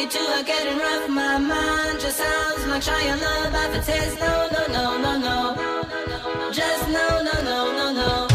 you two are getting rough. My mind just sounds like trying love. If it says no, no, no, no, no. Just no, no, no, no, no.